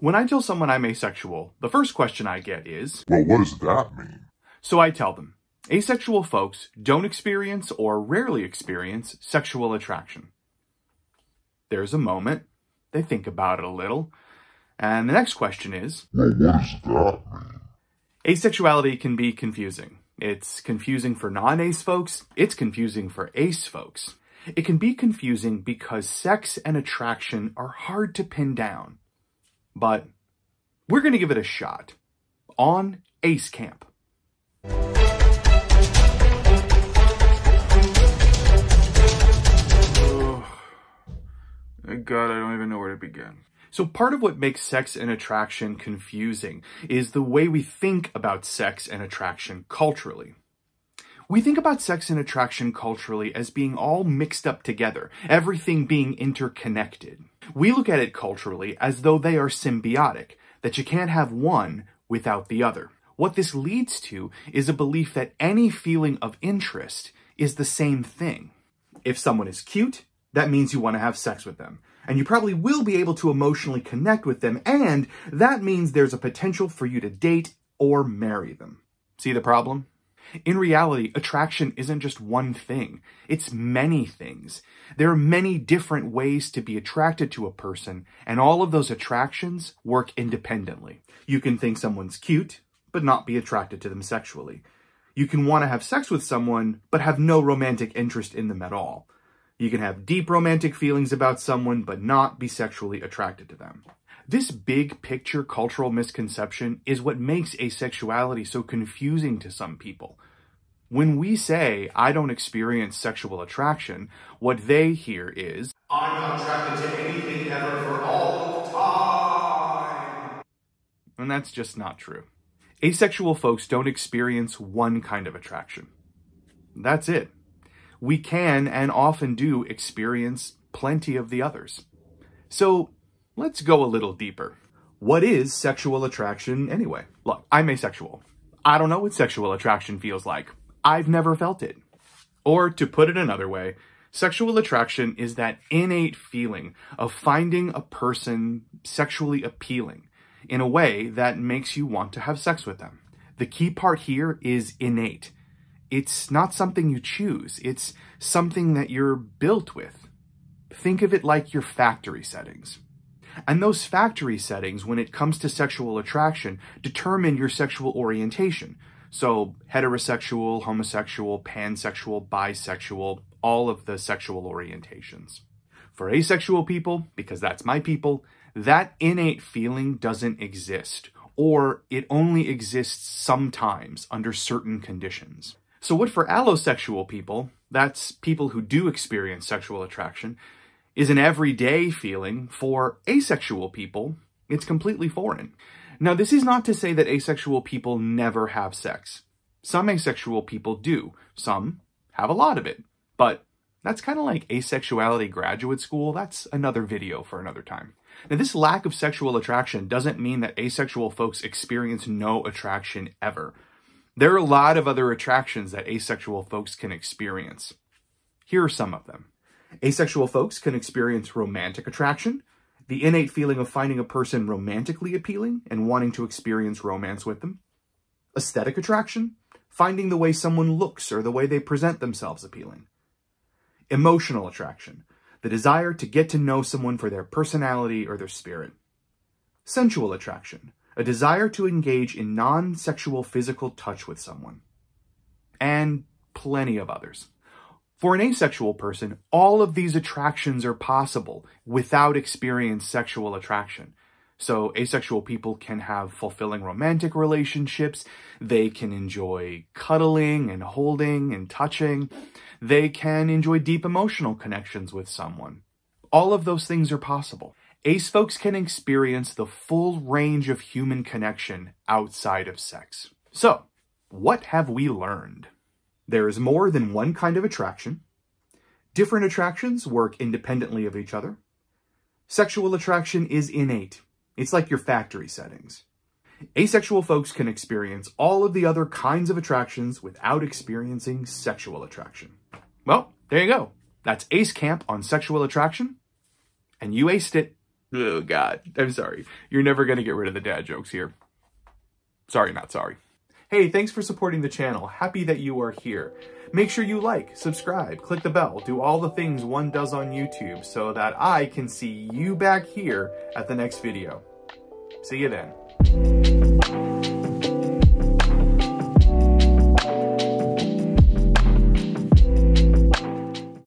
When I tell someone I'm asexual, the first question I get is, Well, what does that mean? so I tell them, asexual folks don't experience or rarely experience sexual attraction. There's a moment, they think about it a little, and the next question is, Well, what does that mean? asexuality can be confusing. It's confusing for non-ace folks, it's confusing for ace folks. It can be confusing because sex and attraction are hard to pin down. But we're going to give it a shot on Ace Camp. God, I don't even know where to begin. So part of what makes sex and attraction confusing is the way we think about sex and attraction culturally. We think about sex and attraction culturally as being all mixed up together, everything being interconnected. We look at it culturally as though they are symbiotic, that you can't have one without the other. What this leads to is a belief that any feeling of interest is the same thing. If someone is cute, that means you want to have sex with them. And you probably will be able to emotionally connect with them, and that means there's a potential for you to date or marry them. See the problem? In reality, attraction isn't just one thing. It's many things. There are many different ways to be attracted to a person, and all of those attractions work independently. You can think someone's cute, but not be attracted to them sexually. You can want to have sex with someone, but have no romantic interest in them at all. You can have deep romantic feelings about someone, but not be sexually attracted to them. This big picture cultural misconception is what makes asexuality so confusing to some people. When we say, I don't experience sexual attraction, what they hear is, I'm not attracted to anything ever for all of time. And that's just not true. Asexual folks don't experience one kind of attraction. That's it. We can and often do experience plenty of the others. So let's go a little deeper. What is sexual attraction anyway? Look, I'm asexual. I don't know what sexual attraction feels like. I've never felt it. Or to put it another way, sexual attraction is that innate feeling of finding a person sexually appealing in a way that makes you want to have sex with them. The key part here is innate. It's not something you choose. It's something that you're built with. Think of it like your factory settings. And those factory settings, when it comes to sexual attraction, determine your sexual orientation. So heterosexual, homosexual, pansexual, bisexual, all of the sexual orientations. For asexual people, because that's my people, that innate feeling doesn't exist, or it only exists sometimes under certain conditions. So what for allosexual people, that's people who do experience sexual attraction, is an everyday feeling, for asexual people, it's completely foreign. Now, this is not to say that asexual people never have sex. Some asexual people do. Some have a lot of it. But that's kind of like asexuality graduate school. That's another video for another time. Now, this lack of sexual attraction doesn't mean that asexual folks experience no attraction ever. There are a lot of other attractions that asexual folks can experience. Here are some of them. Asexual folks can experience romantic attraction, the innate feeling of finding a person romantically appealing and wanting to experience romance with them. Aesthetic attraction, finding the way someone looks or the way they present themselves appealing. Emotional attraction, the desire to get to know someone for their personality or their spirit. Sensual attraction, a desire to engage in non-sexual physical touch with someone. And plenty of others. For an asexual person, all of these attractions are possible without experienced sexual attraction. So asexual people can have fulfilling romantic relationships. They can enjoy cuddling and holding and touching. They can enjoy deep emotional connections with someone. All of those things are possible. Ace folks can experience the full range of human connection outside of sex. So, what have we learned? There is more than one kind of attraction. Different attractions work independently of each other. Sexual attraction is innate. It's like your factory settings. Asexual folks can experience all of the other kinds of attractions without experiencing sexual attraction. Well, there you go. That's Ace Camp on sexual attraction, and you aced it. Oh, God. I'm sorry. You're never going to get rid of the dad jokes here. Sorry, not sorry. Hey, thanks for supporting the channel. Happy that you are here. Make sure you like, subscribe, click the bell, do all the things one does on YouTube so that I can see you back here at the next video. See you then.